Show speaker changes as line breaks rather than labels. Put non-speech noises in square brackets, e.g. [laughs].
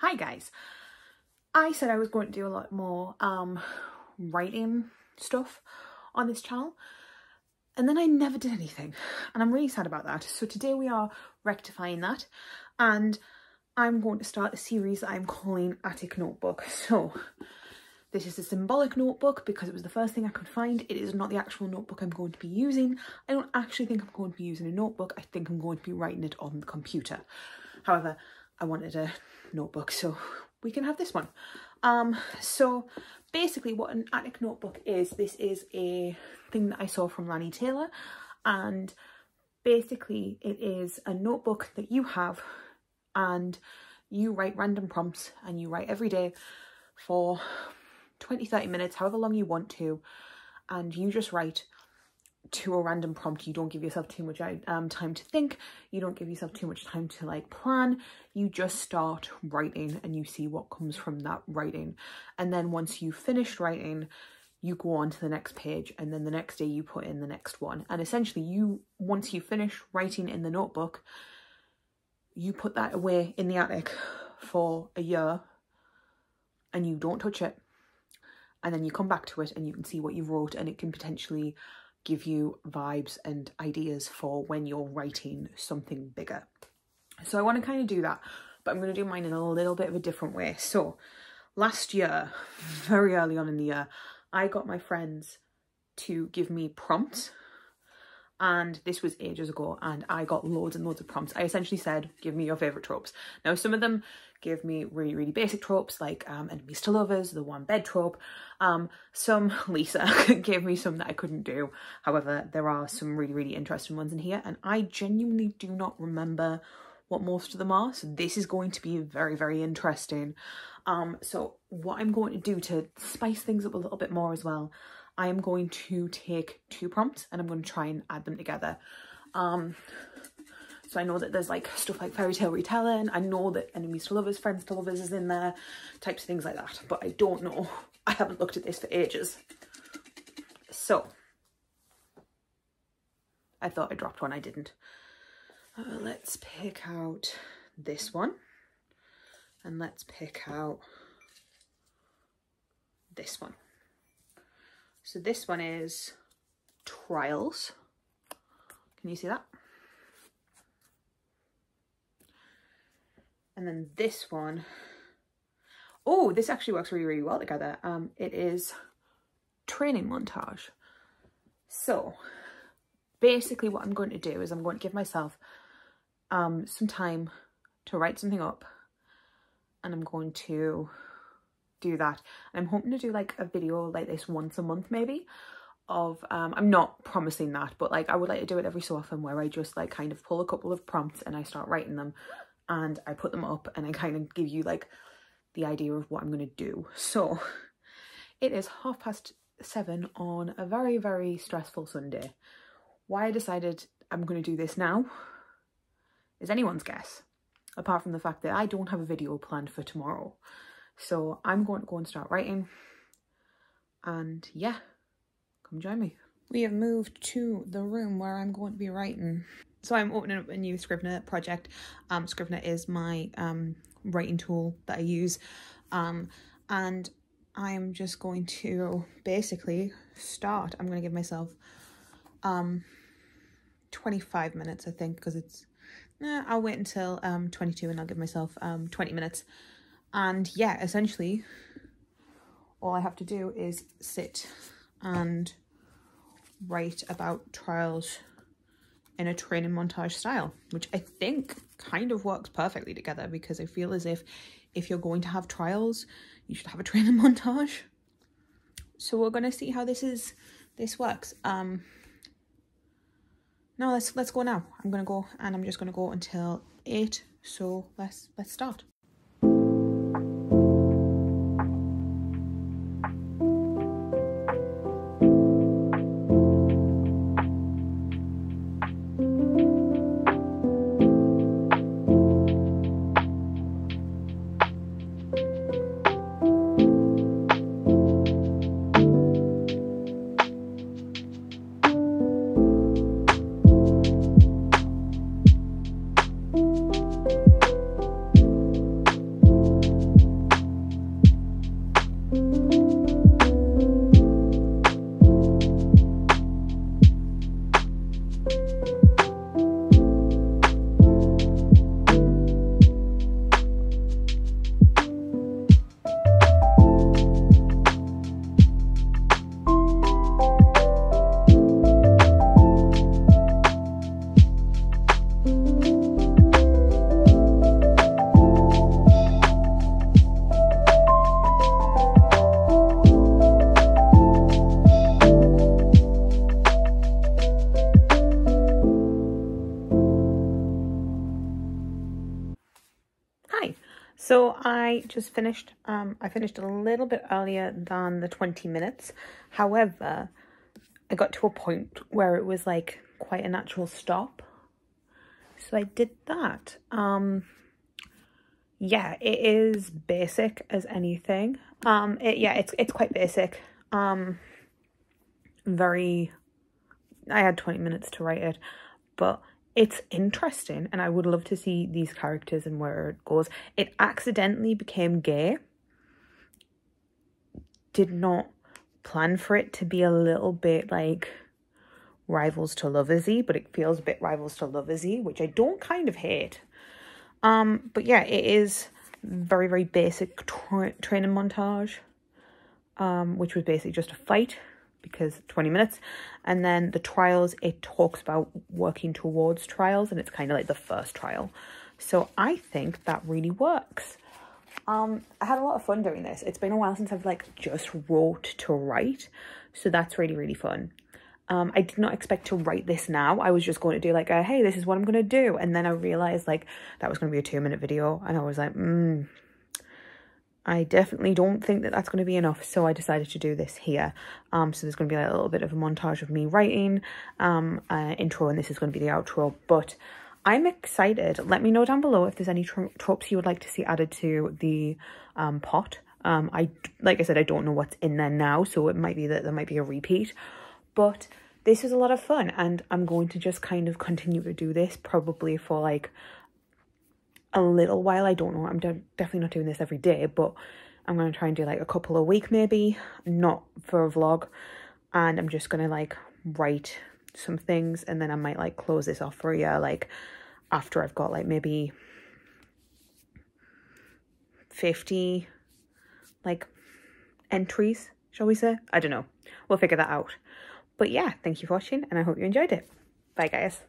Hi guys. I said I was going to do a lot more um, writing stuff on this channel and then I never did anything and I'm really sad about that. So today we are rectifying that and I'm going to start a series that I'm calling Attic Notebook. [laughs] So this is a symbolic notebook because it was the first thing I could find. It is not the actual notebook I'm going to be using. I don't actually think I'm going to be using a notebook. I think I'm going to be writing it on the computer. However, I wanted a notebook so we can have this one. Um, so basically what an attic notebook is, this is a thing that I saw from Laini Taylor and basically it is a notebook that you have and you write random prompts and you write every day for 20 30 minutes however long you want to and you just write to a random prompt you don't give yourself too much um, time to think. You don't give yourself too much time to like plan. You just start writing and you see what comes from that writing. And then once you've finished writing you go on to the next page and then the next day you put in the next one. And essentially you once you finish writing in the notebook you put that away in the attic for a year and you don't touch it. And then you come back to it and you can see what you wrote and it can potentially give you vibes and ideas for when you're writing something bigger. So I want to kind of do that, but I'm going to do mine in a little bit of a different way. So last year, [laughs] very early on in the year, I got my friends to give me prompts and this was ages ago and I got loads and loads of prompts. I essentially said, give me your favourite tropes. Now some of them gave me really, really basic tropes like um, enemies to lovers, the one bed trope. Um, some, [laughs] Lisa, [laughs] gave me some that I couldn't do. However, there are some really, really interesting ones in here and I genuinely do not remember what most of them are. So this is going to be very, very interesting. Um, so what I'm going to do to spice things up a little bit more as well I am going to take two prompts and I'm going to try and add them together. Um, so I know that there's like stuff like fairy tale retelling. I know that enemies to lovers, friends to lovers is in there, types of things like that. But I don't know. I haven't looked at this for ages. So I thought I dropped one. I didn't. Uh, let's pick out this one. And let's pick out this one. So this one is Trials. Can you see that? And then this one, oh, this actually works really, really well together. Um, it is Training Montage. So basically what I'm going to do is I'm going to give myself um, some time to write something up and I'm going to do that. I'm hoping to do like a video like this once a month maybe of um I'm not promising that but like I would like to do it every so often where I just like kind of pull a couple of prompts and I start writing them and I put them up and I kind of give you like the idea of what I'm going to do. So it is half past seven on a very very stressful Sunday. Why I decided I'm going to do this now is anyone's guess apart from the fact that I don't have a video planned for tomorrow. So I'm going to go and start writing. And yeah, come join me. We have moved to the room where I'm going to be writing. So I'm opening up a new Scrivener project. Um, Scrivener is my um, writing tool that I use. Um, and I'm just going to basically start. I'm going to give myself um, 25 minutes, I think, because it's... Eh, I'll wait until um, 22 and I'll give myself um, 20 minutes and yeah, essentially, all I have to do is sit and write about trials in a training montage style, which I think kind of works perfectly together because I feel as if if you're going to have trials, you should have a [laughs] training montage. So we're gonna see how this is this works. Um no, let's let's go now. I'm gonna go and I'm just gonna go until eight. So let's let's start. you so I just finished, um, I finished a little bit earlier than the 20 minutes. However, I got to a point where it was like quite a natural stop. So I did that. Um, yeah, it is basic as anything. Um, it, yeah, it's, it's quite basic. Um, very, I had 20 minutes to write it, but it's interesting and I would love to see these characters and where it goes. It accidentally became gay. Did not plan for it to be a little bit like rivals to loversy, but it feels a bit rivals to loversy, which I don't kind of hate. Um, but yeah, it is very, very basic tra training montage, um, which was basically just a fight because 20 minutes. And then the trials it talks about working towards trials and it's kind of like the first trial. So i think that really works. Um i had a lot of fun doing this. It's been a while since i've like just wrote to write so that's really really fun. Um i did not expect to write this now. I was just going to do like a hey this is what i'm going to do. And then i realized like that was going to be a two minute video and i was like mm I definitely don't think that that's going to be enough, so I decided to do this here. Um, so there's going to be like a little bit of a montage of me writing, um, uh, intro, and this is going to be the outro. But I'm excited. Let me know down below if there's any tropes you would like to see added to the um, pot. Um, I like I said, I don't know what's in there now, so it might be that there might be a repeat. But this is a lot of fun, and I'm going to just kind of continue to do this probably for like a little while. I don't know. I'm de definitely not doing this every day, but I'm going to try and do like a couple a week maybe, not for a vlog. And I'm just going to like write some things and then I might like close this off for a year, like after I've got like maybe 50 like entries, shall we say? I don't know. We'll figure that out. But yeah, thank you for watching and I hope you enjoyed it. Bye guys.